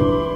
you.